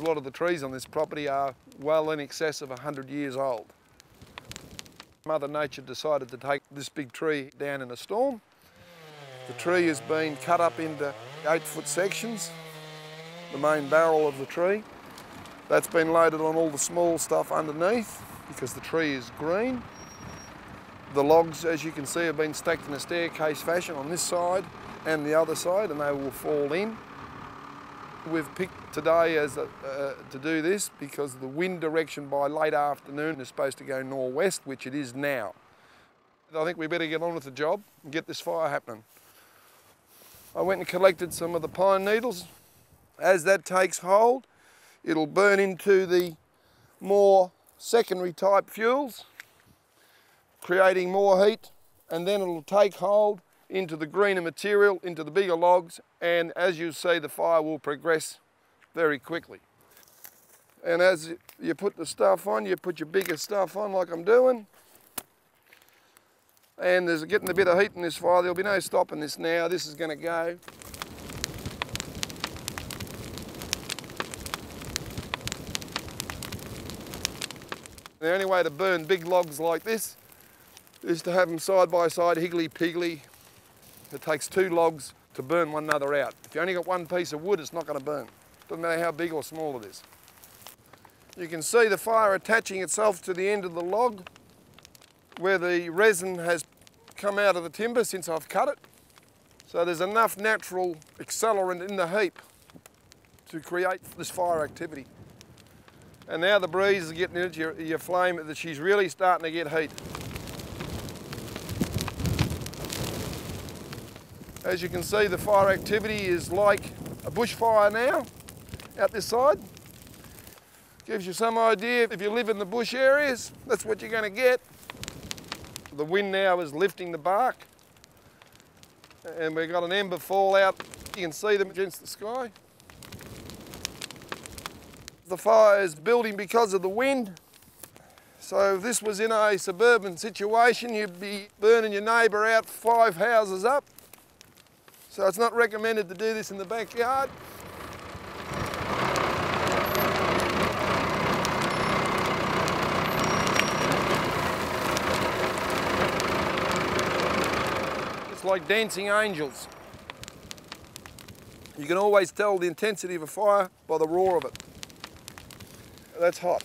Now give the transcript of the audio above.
A lot of the trees on this property are well in excess of 100 years old. Mother Nature decided to take this big tree down in a storm. The tree has been cut up into eight foot sections, the main barrel of the tree. That's been loaded on all the small stuff underneath because the tree is green. The logs, as you can see, have been stacked in a staircase fashion on this side and the other side and they will fall in. We've picked today as a, uh, to do this because the wind direction by late afternoon is supposed to go northwest, which it is now. I think we better get on with the job and get this fire happening. I went and collected some of the pine needles. As that takes hold, it'll burn into the more secondary type fuels, creating more heat, and then it'll take hold into the greener material, into the bigger logs, and as you see, the fire will progress very quickly. And as you put the stuff on, you put your bigger stuff on like I'm doing, and there's getting a bit of heat in this fire. There'll be no stopping this now. This is going to go. The only way to burn big logs like this is to have them side by side, higgly-piggly, it takes two logs to burn one another out. If you only got one piece of wood, it's not going to burn. Doesn't matter how big or small it is. You can see the fire attaching itself to the end of the log where the resin has come out of the timber since I've cut it. So there's enough natural accelerant in the heap to create this fire activity. And now the breeze is getting into your, your flame, that she's really starting to get heat. As you can see, the fire activity is like a bushfire now out this side. Gives you some idea, if you live in the bush areas, that's what you're going to get. The wind now is lifting the bark and we've got an ember fallout. You can see them against the sky. The fire is building because of the wind. So if this was in a suburban situation, you'd be burning your neighbour out five houses up. So it's not recommended to do this in the backyard. It's like dancing angels. You can always tell the intensity of a fire by the roar of it. That's hot.